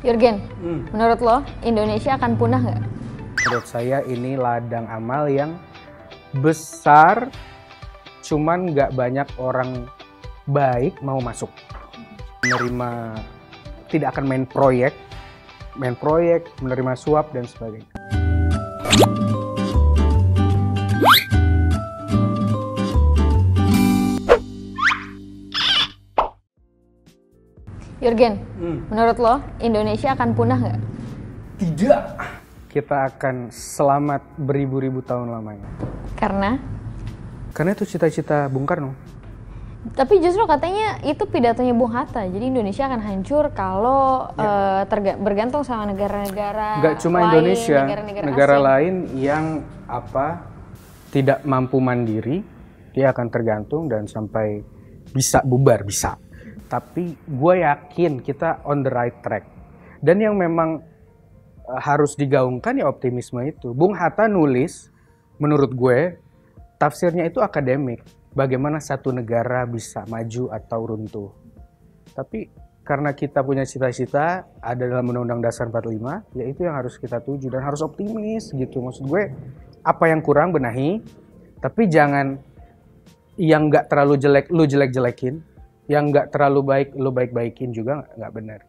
Jurgen, Hmm. menurut lo Indonesia akan punah nggak? Menurut saya ini ladang amal yang besar, cuman nggak banyak orang baik mau masuk. Menerima, tidak akan main proyek, main proyek, menerima suap dan sebagainya. Jurgen, Hmm. menurut lo Indonesia akan punah nggak? Tidak. Kita akan selamat beribu-ribu tahun lamanya. Karena, Karena itu cita-cita Bung Karno. tapi justru katanya itu pidatonya Bung Hatta. Jadi Indonesia akan hancur kalau eh, terga- bergantung sama negara-negara nggak cuma lain, Indonesia, negara-negara negara asing. lain yang apa tidak mampu mandiri, dia akan tergantung dan sampai bisa bubar bisa. Tapi gue yakin kita on the right track. Dan yang memang eh, harus digaungkan ya optimisme itu. Bung Hatta nulis, menurut gue tafsirnya itu akademik. Bagaimana satu negara bisa maju atau runtuh. Tapi karena kita punya cita-cita ada dalam Undang-Undang Dasar 45, ya itu yang harus kita tuju dan harus optimis gitu. Maksud gue apa yang kurang benahi, tapi jangan yang nggak terlalu jelek lu jelek-jelekin, yang nggak terlalu baik lu baik-baikin juga nggak- benar.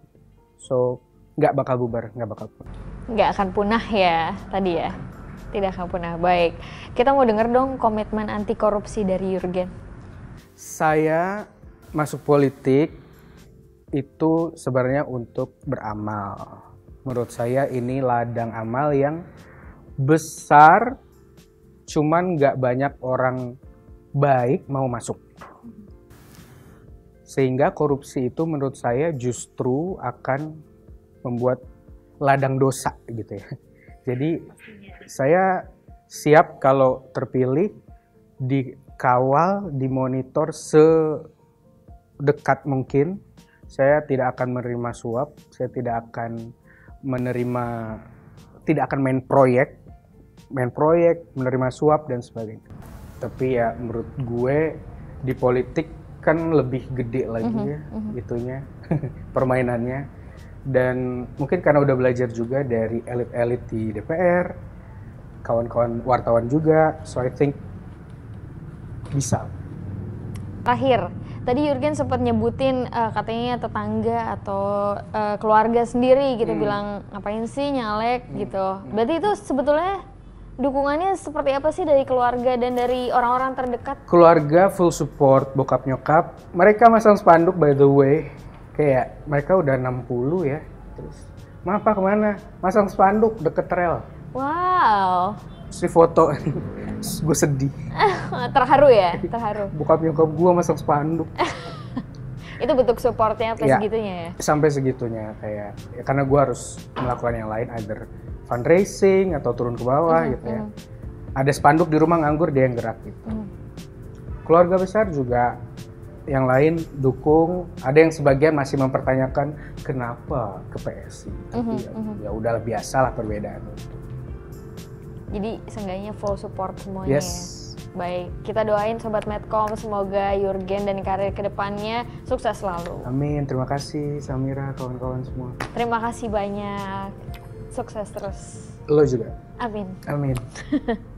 So nggak bakal bubar, nggak bakal punah. nggak akan punah ya tadi ya tidak akan punah baik kita mau denger dong komitmen anti korupsi dari Jurgen Saya masuk politik itu sebenarnya untuk beramal. Menurut saya ini ladang amal yang besar, cuman nggak banyak orang baik mau masuk. Sehingga korupsi itu menurut saya justru akan membuat ladang dosa gitu ya. Jadi saya siap kalau terpilih dikawal, dimonitor sedekat mungkin. Saya tidak akan menerima suap, saya tidak akan menerima, tidak akan main proyek, main proyek, menerima suap dan sebagainya. Tapi ya menurut gue di politik kan lebih gede lagi ya itunya permainannya. Dan mungkin karena udah belajar juga dari elit-elit di DPR kawan-kawan wartawan juga so I think bisa. Terakhir tadi Jurgen sempat nyebutin eh, katanya tetangga atau eh, keluarga sendiri gitu bilang ngapain sih nyalek? Gitu. Berarti itu sebetulnya dukungannya seperti apa sih dari keluarga dan dari orang-orang terdekat? Keluarga full support bokap nyokap. Mereka masang spanduk by the way. Kayak mereka udah 60 ya. Terus ma apa ke mana? Masang spanduk deket rel. Wow. Si foto gue sedih. Terharu ya? Terharu. Bokap nyokap gue masang spanduk. Itu bentuk supportnya apa Iya. segitunya ya? Sampai segitunya. Kayak ya karena gue harus melakukan yang lain either fundraising atau turun ke bawah gitu ya. ada spanduk di rumah nganggur dia yang gerak gitu. Mhm. keluarga besar juga yang lain dukung. Ada yang sebagian masih mempertanyakan kenapa ke PSI tapi ya, ya udahlah biasa lah perbedaan itu. Jadi seenggaknya full support semuanya yes. ya. Baik, kita doain Sobat Medcom semoga Jurgen dan karir ke depannya sukses selalu. amin terima kasih Samira kawan-kawan semua. Terima kasih banyak. Sukses terus. lo juga Amin. amin